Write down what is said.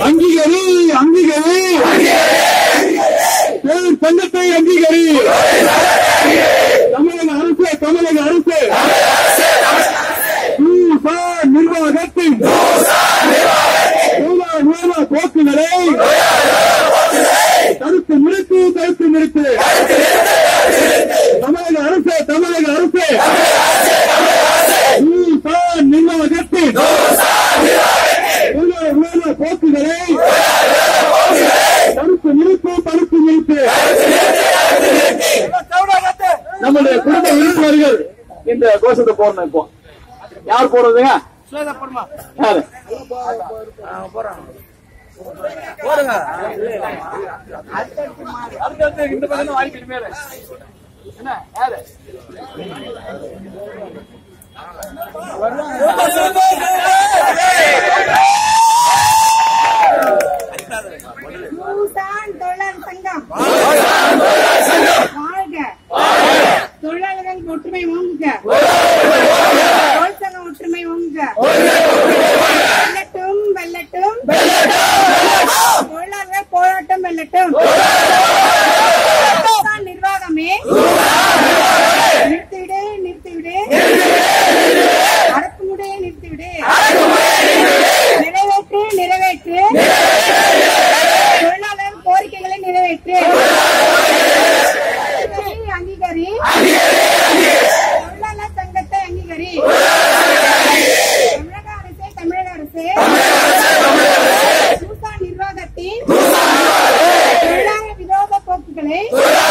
안기결이 안기결이! நம்மளுடைய குடும்ப உறுப்பினர்கள் இந்த கோஷத்தை போடணும் இப்போ. யார் போடுறதுங்க? யாரு? போடுங்க. அடுத்தடுத்து இந்த பக்கம் வாங்கிட்டு என்ன யாரு சங்கம் ஒற்றுமை உங்க এখানে